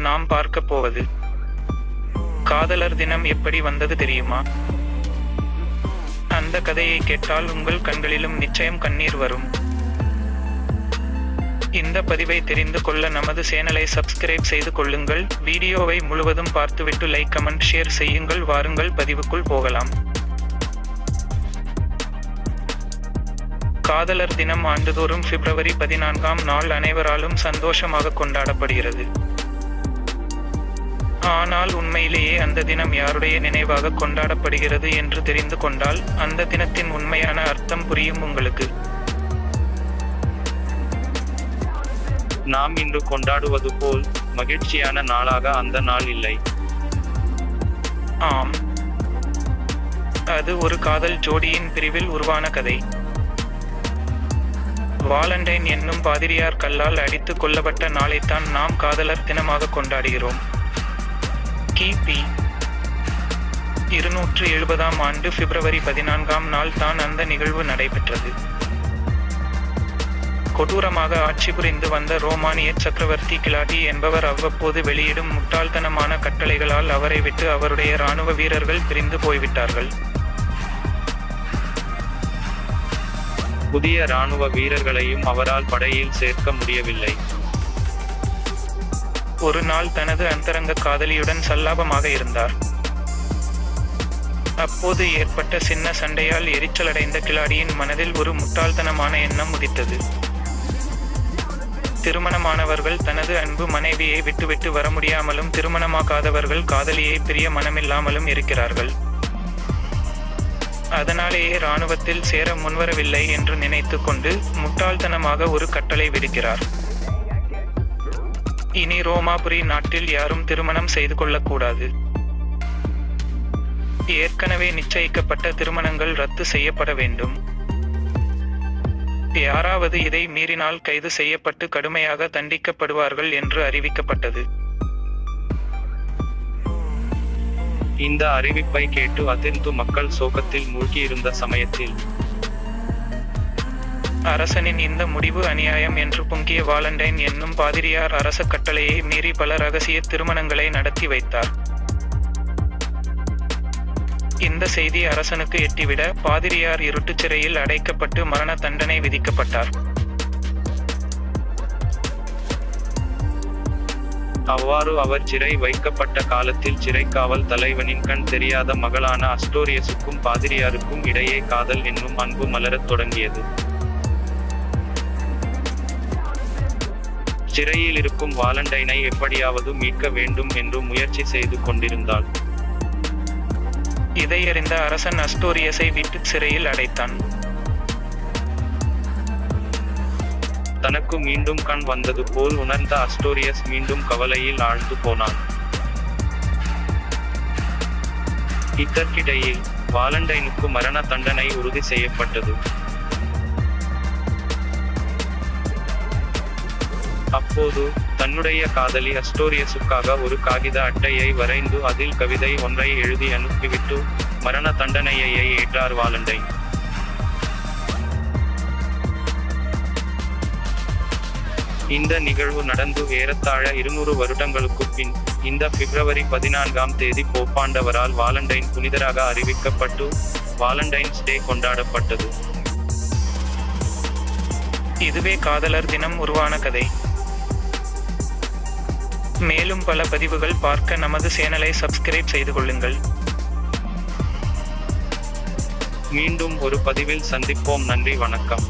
நாம் பார்க்க போவது? காதலர் தினம் எப்படி வந்தது தெரியுமா? அந்த கதையை கேட்டால் உங்கள் கண்களிலும் நிச்சயம் கண்ணீர் வரும். இந்த பதிவை தெரிந்து கொள்ள நமது சேனலை சப்ஸ்கிரைப் செய்து கொள்ளுங்கள். வீடியோவை முழுவதும் பார்த்துவிட்டு லைக் கமெண்ட் ஷேர் செய்யுங்கள். வாருங்கள் பதிவுக்குள் போகலாம். காதலர் தினம் ஆண்டுதோறும் பிப்ரவரி பதினான்காம் நாள் அனைவராலும் சந்தோஷமாக கொண்டாடப்படுகிறது. ஆனால் உண்மையிலேயே அந்த தினம் யாருடைய நினைவாக கொண்டாடப்படுகிறது என்று தெரிந்து கொண்டால் அந்த தினத்தின் உண்மையான அர்த்தம் புரியும் உங்களுக்கு. நாம் இன்று கொண்டாடுவது போல் மகிழ்ச்சியான நாளாக அந்த நாள் இல்லை. ஆம். அது ஒரு காதல் ஜோடியின் பிரிவில் உருவான கதை. வாலண்டைன் என்னும் பாதிரியார் கல்லால் அடித்துக் கொல்லப்பட்ட நாளைத்தான் நாம் காதலர் தினமாக கொண்டாடுகிறோம். கிபி இருநூற்று எழுபதாம் ஆண்டு பிப்ரவரி பதினான்காம் நாள் தான் அந்த நிகழ்வு நடைபெற்றது. கொடூரமாக ஆட்சி புரிந்து வந்த ரோமானிய சக்கரவர்த்தி கிலாடி என்பவர் அவ்வப்போது வெளியிடும் முட்டாள்தனமான கட்டளைகளால் அவரை விட்டு அவருடைய இராணுவ வீரர்கள் பிரிந்து போய்விட்டார்கள். புதிய இராணுவ வீரர்களையும் அவரால் படையில் சேர்க்க முடியவில்லை. ஒரு நாள் தனது அந்தரங்க காதலியுடன் சல்லாபமாக இருந்தார். அப்போது ஏற்பட்ட சின்ன சண்டையால் எரிச்சலடைந்த கிளாடியின் மனதில் ஒரு முட்டாள்தனமான எண்ணம் உதித்தது. திருமணமானவர்கள் தனது அன்பு மனைவியை விட்டுவிட்டு வர முடியாமலும் திருமணமாகாதவர்கள் காதலியை பிரிய மனமில்லாமலும் இருக்கிறார்கள். அதனாலேயே இராணுவத்தில் சேர முன்வரவில்லை என்று நினைத்து கொண்டு முட்டாள்தனமாக ஒரு கட்டளை விடுக்கிறார். இனி ரோமாபுரி நாட்டில் யாரும் திருமணம் செய்து கொள்ளக்கூடாது. ஏற்கனவே நிச்சயிக்கப்பட்ட திருமணங்கள் ரத்து செய்யப்பட வேண்டும். யாராவது இதை மீறினால் கைது செய்யப்பட்டு கடுமையாக தண்டிக்கப்படுவார்கள் என்று அறிவிக்கப்பட்டது. இந்த அறிவிப்பை கேட்டு அதிர்ந்து மக்கள் சோகத்தில் மூழ்கியிருந்த சமயத்தில் அரசனின் இந்த முடிவு அநியாயம் என்று பொங்கிய வாலண்டைன் என்னும் பாதிரியார் அரச கட்டளையை மீறி பல ரகசிய திருமணங்களை நடத்தி வைத்தார். இந்த செய்தி அரசனுக்கு எட்டிவிட பாதிரியார் இருட்டுச் சிறையில் அடைக்கப்பட்டு மரண தண்டனை விதிக்கப்பட்டார். அவ்வாறு அவர் சிறை வைக்கப்பட்ட காலத்தில் சிறைக்காவல் தலைவனின் கண் தெரியாத மகளான அஸ்டோரியஸுக்கும் பாதிரியாருக்கும் இடையே காதல் என்னும் அன்பு மலரத் தொடங்கியது. சிறையில் இருக்கும் வாலண்டைனை எப்படியாவது மீட்க வேண்டும் என்று முயற்சி செய்து கொண்டிருந்தாள். இதையறிந்த அரசன் அஸ்டோரியஸை விட்டு சிறையில் அடைத்தான். தனக்கு மீண்டும் கண் வந்தது போல் உணர்ந்த அஸ்டோரியஸ் மீண்டும் கவலையில் ஆழ்ந்து போனான். இதற்கிடையில் வாலண்டைனுக்கு மரண தண்டனை உறுதி செய்யப்பட்டது. அப்போது தன்னுடைய காதலி அஸ்டோரியஸுக்காக ஒரு காகித அட்டையை வரைந்து அதில் கவிதை ஒன்றை எழுதி அனுப்பிவிட்டு மரண தண்டனையை ஏற்றார் வாலண்டைன் இந்த நிகழ்வு நடந்து ஏறத்தாழ இருநூறு வருடங்களுக்கு பின் இந்த பிப்ரவரி பதினான்காம் தேதி போப்பாண்டவரால் வாலண்டைன் புனிதராக அறிவிக்கப்பட்டு வாலண்டைன்ஸ் டே கொண்டாடப்பட்டது. இதுவே காதலர் தினம் உருவான கதை. மேலும் பல பதிவுகள் பார்க்க நமது சேனலை சப்ஸ்கிரைப் செய்து கொள்ளுங்கள். மீண்டும் ஒரு பதிவில் சந்திப்போம். நன்றி வணக்கம்.